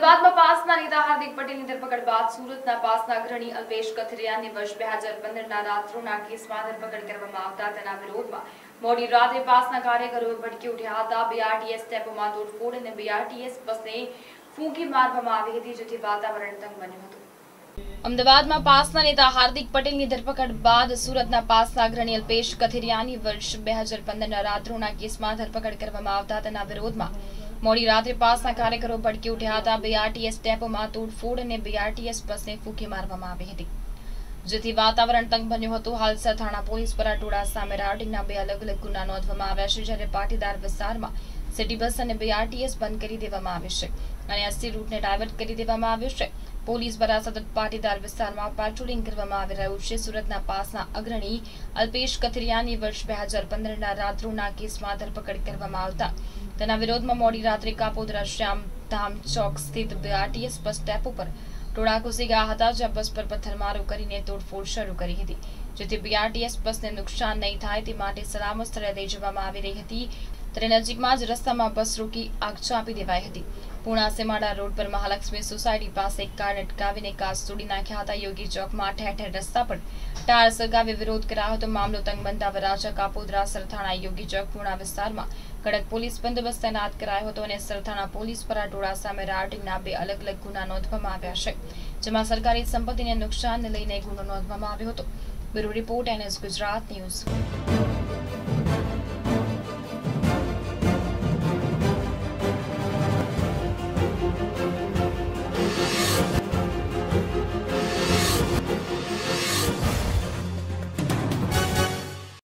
અમદાવાદમાં પાસના નેતા હાર્દિક પટેલની ધરપકડ બાદ સુરતના પાસના અગ્રણી અલ્પેશ કથિરિયાની વર્ષ બે હજાર પંદરના રાત્રોના કેસમાં ધરપકડ કરવામાં આવતા તેના વિરોધમાં મોડી રાત્રે પાસના કાર્યકરોએ ભડકી ઉઠ્યા હતા. બીઆરટીએસ ટેપોમાં તોડફોડ અને બીઆરટીએસ બસને ફૂંકી મારવામાં આવી હતી, જેથી વાતાવરણ તંગ બન્યું હતું. અમદાવાદમાં પાસના નેતા હાર્દિક પટેલની ધરપકડ બાદ સુરતના પાસના અગ્રણી અલ્પેશ કથિરિયાની વર્ષ બે હજાર પંદરના રાત્રોના કેસમાં ધરપકડ કરવામાં આવતા તેના વિરોધમાં મોડી રાત્રે પાસના કાર્યકરો ભડકી ઉઠ્યા હતા. બીઆરટીએસ ડેપોમાં તોડફોડ અને બીઆરટીએસ બસને ફૂંકી મારવામાં આવી હતી. જેથી વાતાવરણ તંગ બન્યું હતું. હાલ થાણા પોલીસ પર ટોળા સામે રાઉટિંગના બે અલગ અલગ ગુના નોંધવામાં આવ્યા છે, જ્યારે પાટીદાર વિસ્તારમાં સિટી બસ અને બીઆરટીએસ બંધ કરી દેવામાં આવી છે અને એસટી રૂટને ડાયવર્ટ કરી દેવામાં આવ્યું છે. પોલીસ દ્વારા સતત પાટીદાર વિસ્તારમાં પેટ્રોલિંગ કરવામાં આવી રહ્યું છે. સુરતના પાસના અગ્રણી અલ્પેશ કથિરિયાની વર્ષ બે હજાર પંદરના રાત્રોના કેસમાં ધરપકડ કરવામાં આવતા તેના વિરોધમાં મોડી રાત્રે કાપોદરા શ્યામ ધામ ચોક સ્થિત બીઆરટીએસ બસ ડેપો પર ટોળા ઘૂસી ગયા હતા, જ્યાં બસ પર પથ્થરમારો કરીને તોડફોડ શરૂ કરી હતી. જેથી બીઆરટીએસ બસને નુકસાન નહીં થાય તે માટે સલામત સ્થળે લઈ જવામાં આવી રહી હતી. ત્યારે નજીકમાં જ રસ્તામાં બસ રોકી આગ ચાંપી દેવાઈ હતી. પૂણા સેમાડા રોડ પર મહાલક્ષ્મી સોસાયટી પાસે કાર અટકાવીને કાર તોડી નાખ્યા હતા. યોગી ચોકમાં ઠેર ઠેર રસ્તા પર ટાયર સળગાવી વિરોધ કરાયો હતો. મામલો તંગ બનતા વરાછા, કાપોદરા, સરથાણા, યોગી ચોક, પુણા વિસ્તારમાં કડક પોલીસ બંદોબસ્ત તૈનાત કરાયો હતો અને સરથાણા પોલીસ પર આ ટોળા સામે રાયોટિંગના બે અલગ અલગ ગુના નોંધવામાં આવ્યા છે, જેમાં સરકારી સંપત્તિને નુકસાનને લઈને ગુનો નોંધવામાં આવ્યો હતો. Bureau report, NS Gujarat news.